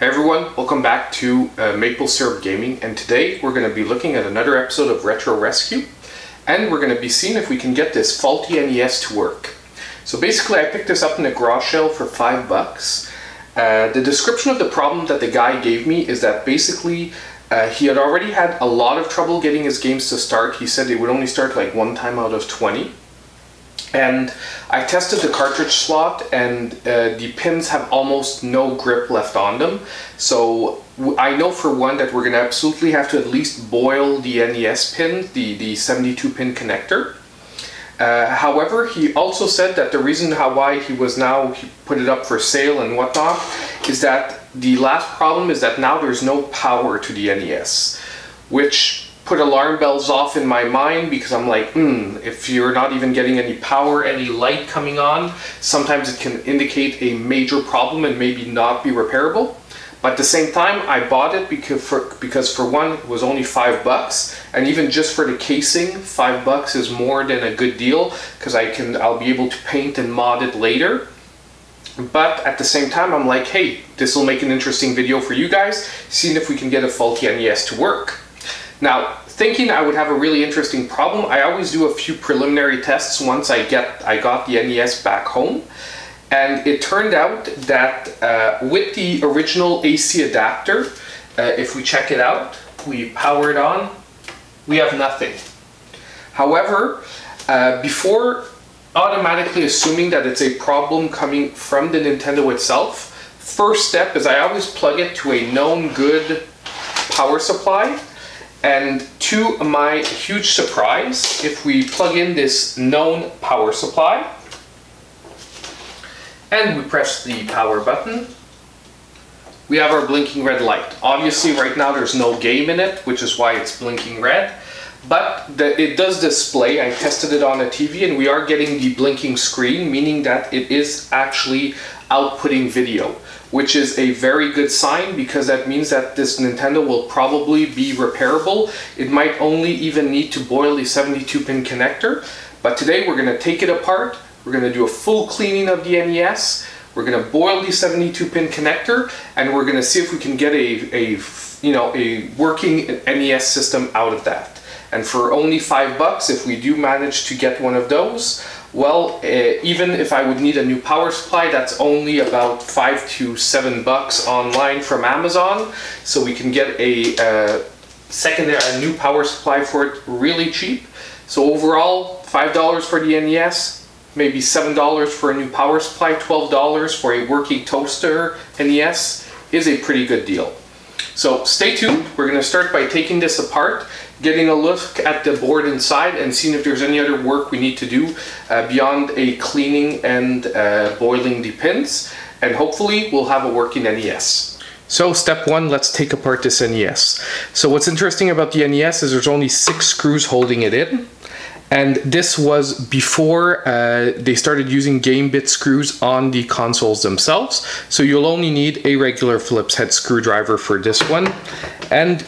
Hey everyone, welcome back to uh, Maple Syrup Gaming and today we're going to be looking at another episode of Retro Rescue and we're going to be seeing if we can get this faulty NES to work. So basically I picked this up in a garage sale for 5 bucks. Uh, the description of the problem that the guy gave me is that basically uh, he had already had a lot of trouble getting his games to start. He said they would only start like one time out of 20 and I tested the cartridge slot and uh, the pins have almost no grip left on them. So I know for one that we're gonna absolutely have to at least boil the NES pin, the, the 72 pin connector. Uh, however, he also said that the reason how why he was now he put it up for sale and whatnot is that the last problem is that now there's no power to the NES, which put alarm bells off in my mind because I'm like, hmm, if you're not even getting any power, any light coming on, sometimes it can indicate a major problem and maybe not be repairable. But at the same time, I bought it because for, because for one, it was only five bucks. And even just for the casing, five bucks is more than a good deal because I can, I'll be able to paint and mod it later. But at the same time, I'm like, hey, this will make an interesting video for you guys, seeing if we can get a faulty NES to work. Now, thinking I would have a really interesting problem, I always do a few preliminary tests once I get I got the NES back home. And it turned out that uh, with the original AC adapter, uh, if we check it out, we power it on, we have nothing. However, uh, before automatically assuming that it's a problem coming from the Nintendo itself, first step is I always plug it to a known good power supply and to my huge surprise, if we plug in this known power supply, and we press the power button, we have our blinking red light. Obviously right now there's no game in it, which is why it's blinking red, but the, it does display, I tested it on a TV and we are getting the blinking screen, meaning that it is actually outputting video which is a very good sign because that means that this Nintendo will probably be repairable. It might only even need to boil the 72 pin connector, but today we're gonna take it apart, we're gonna do a full cleaning of the NES, we're gonna boil the 72 pin connector, and we're gonna see if we can get a, a you know, a working NES system out of that. And for only five bucks, if we do manage to get one of those, well, uh, even if I would need a new power supply, that's only about five to seven bucks online from Amazon. So we can get a uh, secondary, a new power supply for it really cheap. So overall, $5 for the NES, maybe $7 for a new power supply, $12 for a working toaster NES is a pretty good deal. So stay tuned. We're going to start by taking this apart, getting a look at the board inside and seeing if there's any other work we need to do uh, beyond a cleaning and uh, boiling the pins. And hopefully we'll have a working NES. So step one, let's take apart this NES. So what's interesting about the NES is there's only six screws holding it in. And this was before uh, they started using game bit screws on the consoles themselves. So you'll only need a regular Phillips head screwdriver for this one. And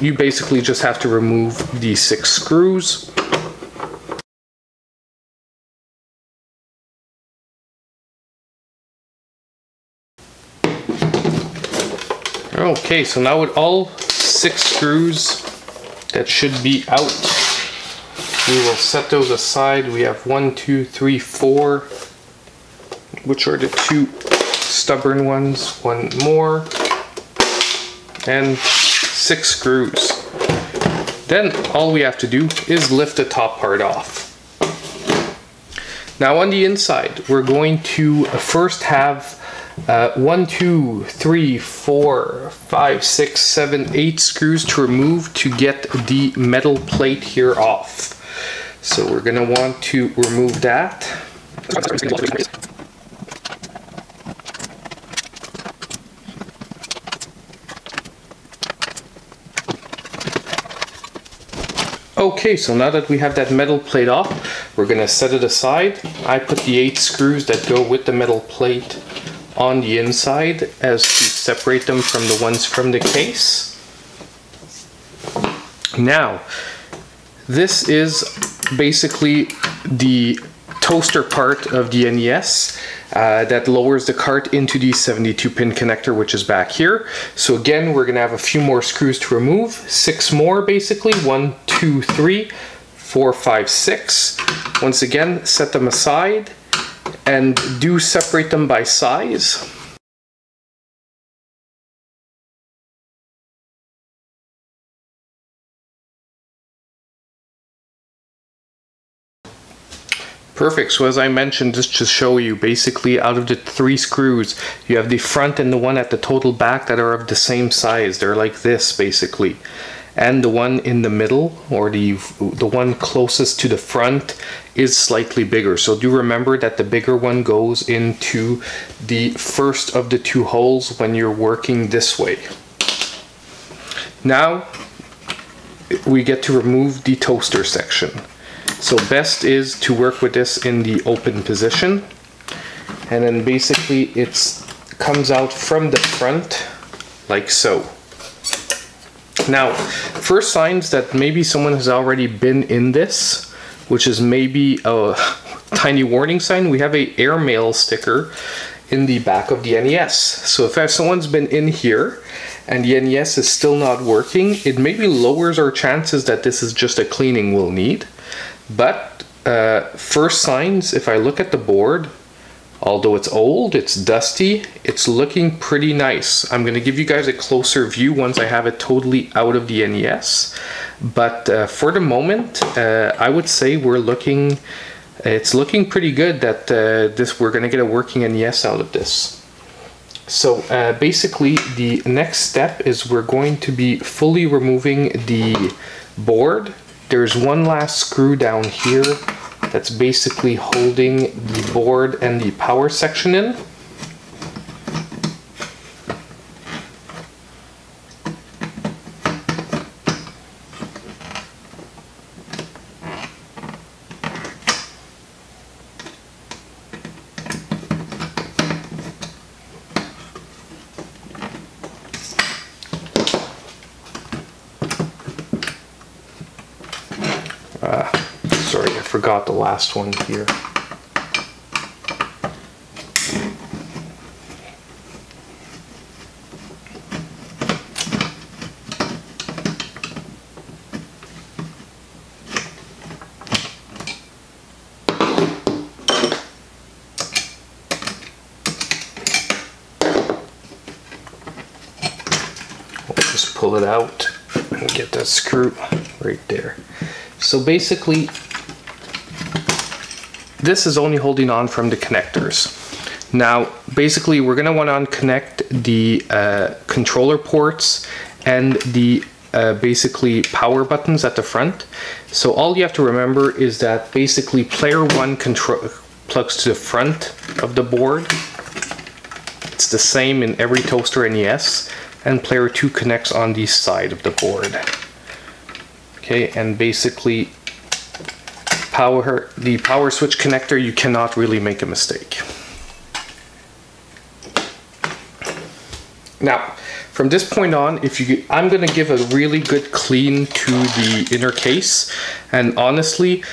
you basically just have to remove the six screws. Okay, so now with all six screws that should be out we will set those aside. We have one, two, three, four, which are the two stubborn ones. One more, and six screws. Then all we have to do is lift the top part off. Now on the inside, we're going to first have uh, one, two, three, four, five, six, seven, eight screws to remove to get the metal plate here off. So we're going to want to remove that. Okay, so now that we have that metal plate off, we're to set it aside. I put the eight screws that go with the metal plate on the inside as to separate them from the ones from the case. Now, this is basically the toaster part of the NES uh, that lowers the cart into the 72 pin connector which is back here. So again we're gonna have a few more screws to remove, six more basically, one, two, three, four, five, six. Once again set them aside and do separate them by size. Perfect, so as I mentioned, just to show you, basically out of the three screws, you have the front and the one at the total back that are of the same size. They're like this, basically. And the one in the middle, or the, the one closest to the front, is slightly bigger. So do remember that the bigger one goes into the first of the two holes when you're working this way. Now, we get to remove the toaster section. So best is to work with this in the open position. And then basically it comes out from the front like so. Now, first signs that maybe someone has already been in this, which is maybe a tiny warning sign, we have a airmail sticker in the back of the NES. So if someone's been in here and the NES is still not working, it maybe lowers our chances that this is just a cleaning we'll need. But uh, first signs, if I look at the board, although it's old, it's dusty, it's looking pretty nice. I'm going to give you guys a closer view once I have it totally out of the NES. But uh, for the moment, uh, I would say we're looking, it's looking pretty good that uh, this we're going to get a working NES out of this. So uh, basically the next step is we're going to be fully removing the board there's one last screw down here that's basically holding the board and the power section in. Uh, sorry, I forgot the last one here. Just pull it out and get that screw right there. So basically, this is only holding on from the connectors. Now, basically, we're going to want to unconnect the uh, controller ports and the uh, basically power buttons at the front. So all you have to remember is that basically player one control plugs to the front of the board. It's the same in every toaster NES and player two connects on the side of the board. Okay, and basically power the power switch connector, you cannot really make a mistake. Now, from this point on, if you, I'm gonna give a really good clean to the inner case, and honestly,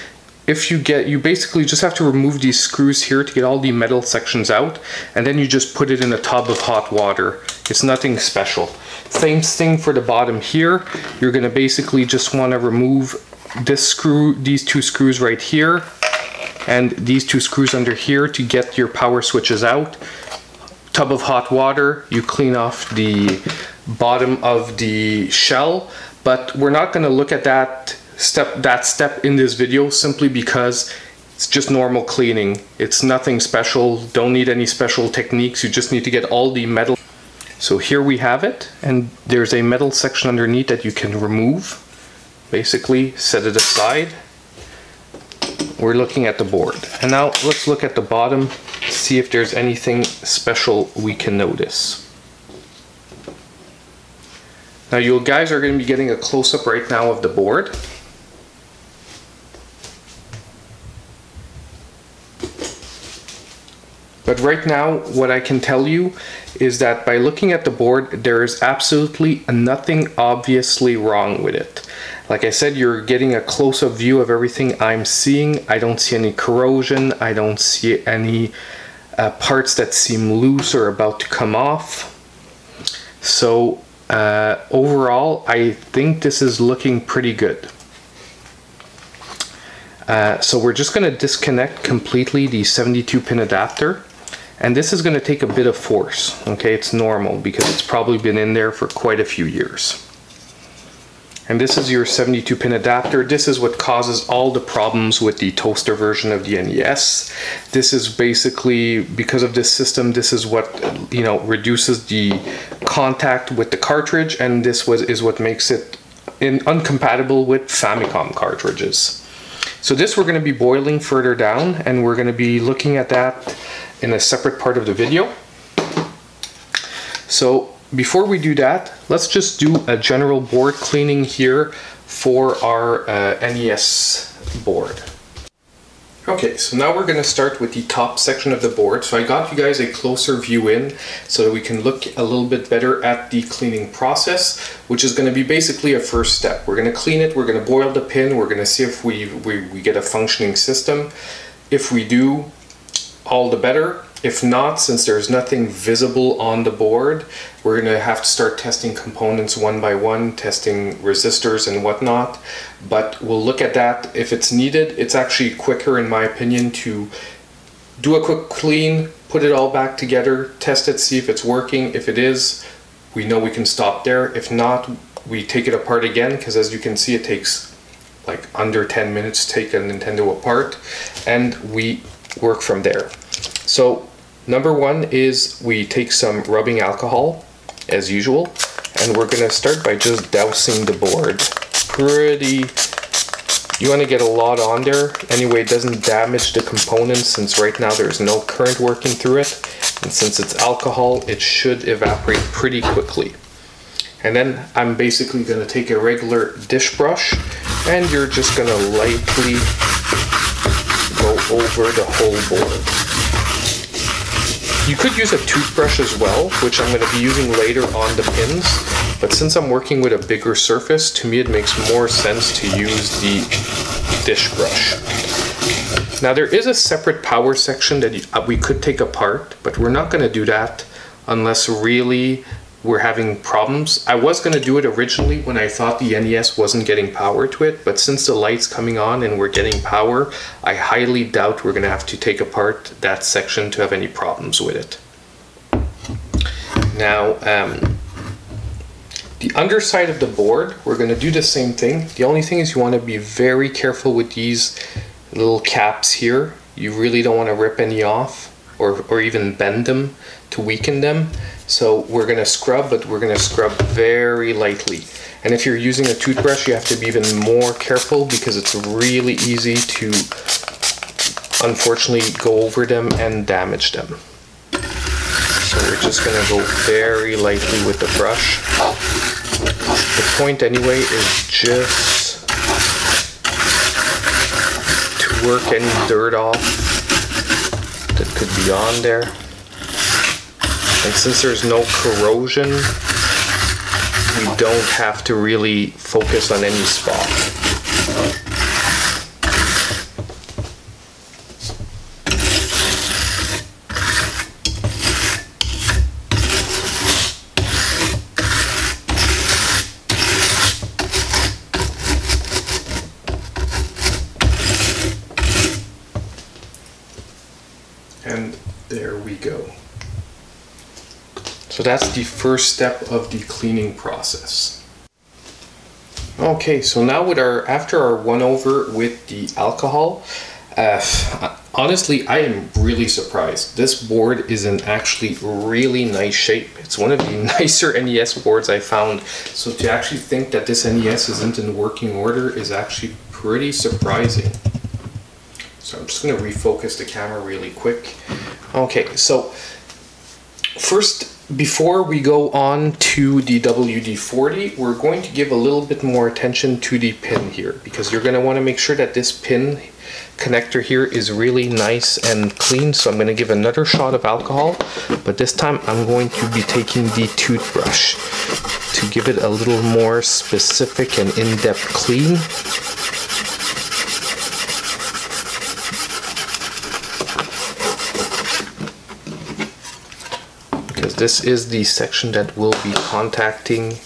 if you get, you basically just have to remove these screws here to get all the metal sections out, and then you just put it in a tub of hot water. It's nothing special. Same thing for the bottom here. You're gonna basically just wanna remove this screw, these two screws right here, and these two screws under here to get your power switches out. Tub of hot water, you clean off the bottom of the shell, but we're not gonna look at that step that step in this video simply because it's just normal cleaning. It's nothing special, don't need any special techniques, you just need to get all the metal. So here we have it, and there's a metal section underneath that you can remove. Basically, set it aside. We're looking at the board. And now let's look at the bottom, see if there's anything special we can notice. Now you guys are going to be getting a close-up right now of the board. But right now, what I can tell you is that by looking at the board, there is absolutely nothing obviously wrong with it. Like I said, you're getting a close-up view of everything I'm seeing. I don't see any corrosion. I don't see any uh, parts that seem loose or about to come off. So uh, overall, I think this is looking pretty good. Uh, so we're just going to disconnect completely the 72 pin adapter and this is going to take a bit of force okay it's normal because it's probably been in there for quite a few years and this is your 72 pin adapter. This is what causes all the problems with the toaster version of the NES this is basically because of this system this is what you know reduces the contact with the cartridge and this was is what makes it in, uncompatible with Famicom cartridges. So this we're going to be boiling further down and we're going to be looking at that in a separate part of the video. So before we do that, let's just do a general board cleaning here for our uh, NES board. Okay, so now we're going to start with the top section of the board. So I got you guys a closer view in so that we can look a little bit better at the cleaning process, which is going to be basically a first step. We're going to clean it, we're going to boil the pin, we're going to see if we, we, we get a functioning system. If we do, all the better. If not, since there's nothing visible on the board, we're going to have to start testing components one by one, testing resistors and whatnot. But we'll look at that if it's needed. It's actually quicker, in my opinion, to do a quick clean, put it all back together, test it, see if it's working. If it is, we know we can stop there. If not, we take it apart again, because as you can see, it takes like under 10 minutes to take a Nintendo apart, and we work from there. So Number one is we take some rubbing alcohol, as usual, and we're gonna start by just dousing the board. Pretty, you wanna get a lot on there. Anyway, it doesn't damage the components since right now there's no current working through it. And since it's alcohol, it should evaporate pretty quickly. And then I'm basically gonna take a regular dish brush and you're just gonna lightly go over the whole board. You could use a toothbrush as well, which I'm going to be using later on the pins, but since I'm working with a bigger surface, to me it makes more sense to use the dish brush. Now there is a separate power section that uh, we could take apart, but we're not going to do that unless really we're having problems. I was going to do it originally when I thought the NES wasn't getting power to it, but since the light's coming on and we're getting power, I highly doubt we're going to have to take apart that section to have any problems with it. Now, um, the underside of the board, we're going to do the same thing. The only thing is you want to be very careful with these little caps here. You really don't want to rip any off or, or even bend them to weaken them. So we're to scrub, but we're to scrub very lightly. And if you're using a toothbrush, you have to be even more careful because it's really easy to unfortunately go over them and damage them. So we're just to go very lightly with the brush. The point anyway is just to work any dirt off that could be on there. And since there's no corrosion, we don't have to really focus on any spot. And there we go. So that's the first step of the cleaning process. Okay, so now with our after our one over with the alcohol, uh, honestly, I am really surprised. This board is in actually really nice shape. It's one of the nicer NES boards I found. So to actually think that this NES isn't in working order is actually pretty surprising. So I'm just going to refocus the camera really quick. Okay, so first before we go on to the WD-40, we're going to give a little bit more attention to the pin here because you're going to want to make sure that this pin connector here is really nice and clean. So I'm going to give another shot of alcohol, but this time I'm going to be taking the toothbrush. to give it a little more specific and in-depth clean. This is the section that will be contacting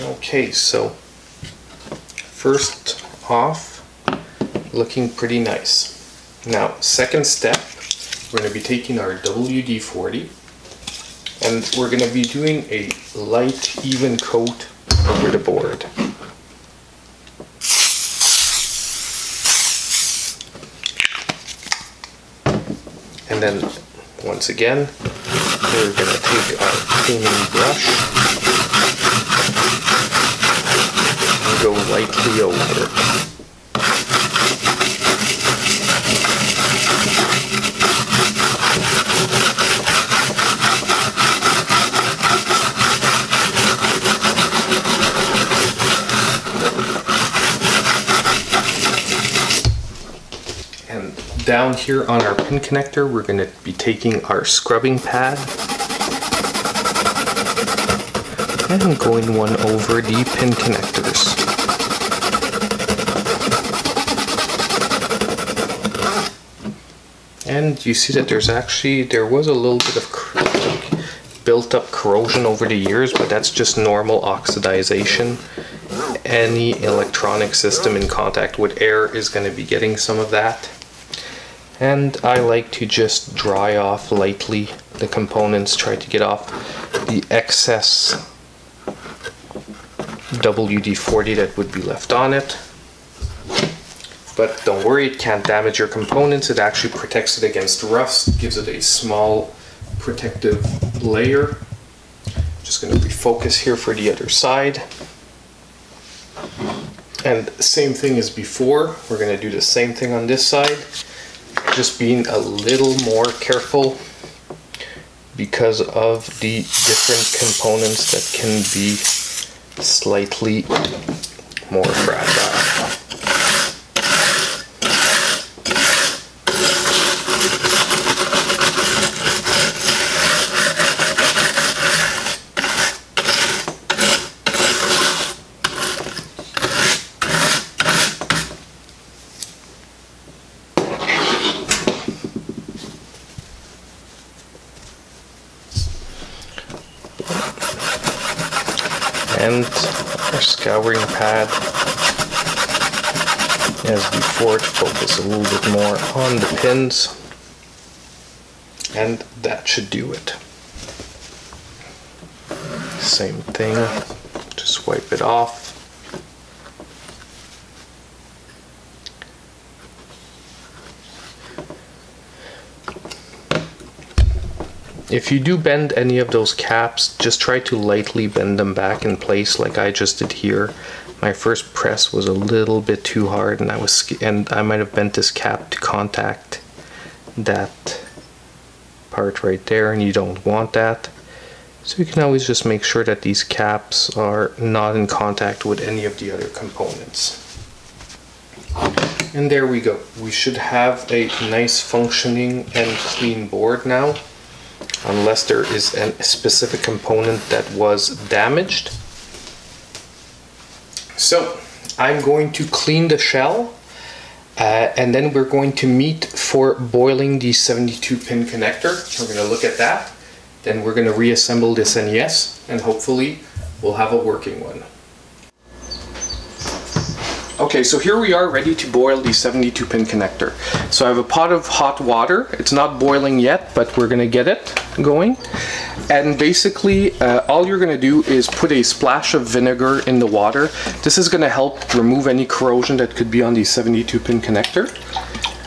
Okay, so first off, looking pretty nice. Now, second step, we're going to be taking our WD-40 and we're going to be doing a light, even coat over the board. And then, once again, we're going to take our cleaning brush and go lightly over. And down here on our pin connector, we're going to be taking our scrubbing pad and going one over the pin connectors. And you see that there's actually, there was a little bit of built up corrosion over the years, but that's just normal oxidization. Any electronic system in contact with air is going to be getting some of that. And I like to just dry off lightly the components, try to get off the excess WD-40 that would be left on it. But don't worry, it can't damage your components. It actually protects it against rust, gives it a small protective layer. Just going to refocus here for the other side. And same thing as before, we're going to do the same thing on this side. Just being a little more careful because of the different components that can be slightly more fragile. and our scouring pad as before to focus a little bit more on the pins. And that should do it. Same thing. Just wipe it off. If you do bend any of those caps, just try to lightly bend them back in place like I just did here. My first press was a little bit too hard and I was and I might have bent this cap to contact that part right there and you don't want that. So you can always just make sure that these caps are not in contact with any of the other components. And there we go. We should have a nice functioning and clean board now unless there is a specific component that was damaged. So I'm going to clean the shell uh, and then we're going to meet for boiling the 72 pin connector. We're going to look at that. Then we're going to reassemble this NES and hopefully we'll have a working one. Okay, so here we are ready to boil the 72 pin connector. So I have a pot of hot water. It's not boiling yet, but we're gonna get it going. And basically, uh, all you're gonna do is put a splash of vinegar in the water. This is gonna help remove any corrosion that could be on the 72 pin connector.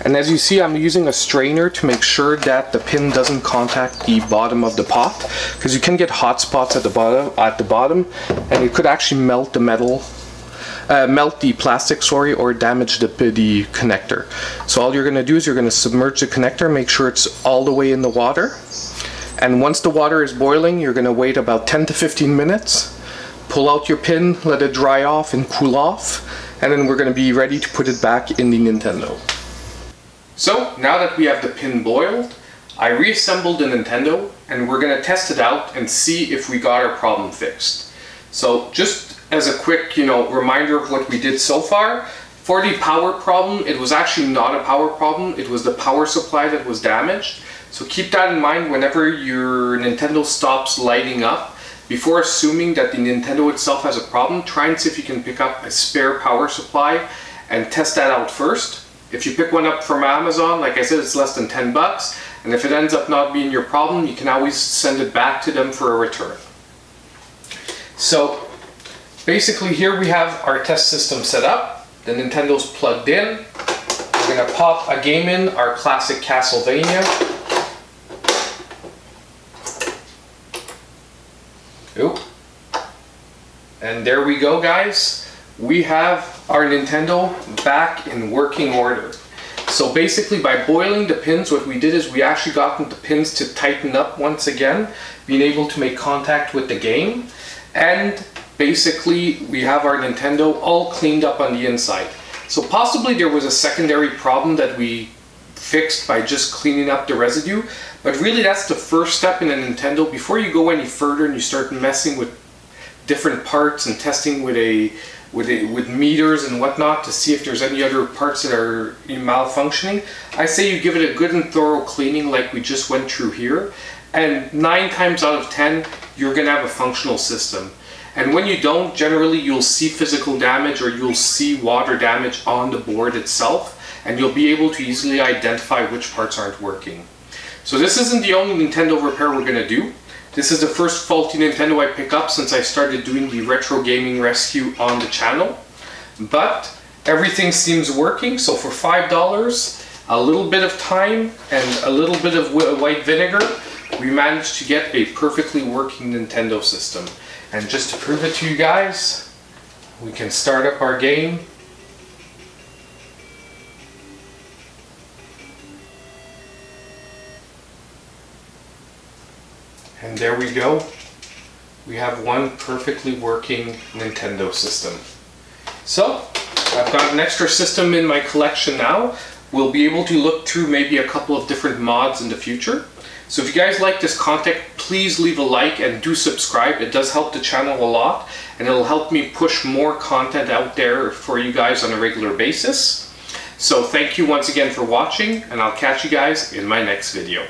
And as you see, I'm using a strainer to make sure that the pin doesn't contact the bottom of the pot, because you can get hot spots at the bottom, at the bottom, and it could actually melt the metal uh, melt the plastic, sorry, or damage the, the connector. So all you're going to do is you're going to submerge the connector, make sure it's all the way in the water. And once the water is boiling, you're going to wait about 10 to 15 minutes. pull out your pin, let it dry off and cool off, and then we're going to be ready to put it back in the Nintendo. So now that we have the pin boiled, I reassembled the Nintendo and we're going to test it out and see if we got our problem fixed. So just as a quick, you know, reminder of what we did so far, for the power problem, it was actually not a power problem, it was the power supply that was damaged. So keep that in mind whenever your Nintendo stops lighting up. Before assuming that the Nintendo itself has a problem, try and see if you can pick up a spare power supply and test that out first. If you pick one up from Amazon, like I said, it's less than 10 bucks. And if it ends up not being your problem, you can always send it back to them for a return. So basically here we have our test system set up. The Nintendo's plugged in. We're gonna pop a game in, our classic Castlevania. Oop. And there we go guys. We have our Nintendo back in working order. So basically by boiling the pins, what we did is we actually got the pins to tighten up once again, being able to make contact with the game. And basically we have our Nintendo all cleaned up on the inside. So possibly there was a secondary problem that we fixed by just cleaning up the residue, but really that's the first step in a Nintendo. Before you go any further and you start messing with different parts and testing with a with with meters and whatnot to see if there's any other parts that are malfunctioning, I say you give it a good and thorough cleaning like we just went through here, and nine times out of ten, you're gonna have a functional system. And when you don't, generally you'll see physical damage or you'll see water damage on the board itself, and you'll be able to easily identify which parts aren't working. So this isn't the only Nintendo repair we're gonna do. This is the first faulty Nintendo I pick up since I started doing the retro gaming rescue on the channel. But everything seems working, so for $5, a little bit of time and a little bit of white vinegar, we managed to get a perfectly working Nintendo system. And just to prove it to you guys, we can start up our game And there we go. We have one perfectly working Nintendo system. So, I've got an extra system in my collection now. We'll be able to look through maybe a couple of different mods in the future. So if you guys like this content, please leave a like and do subscribe. It does help the channel a lot and it'll help me push more content out there for you guys on a regular basis. So thank you once again for watching and I'll catch you guys in my next video.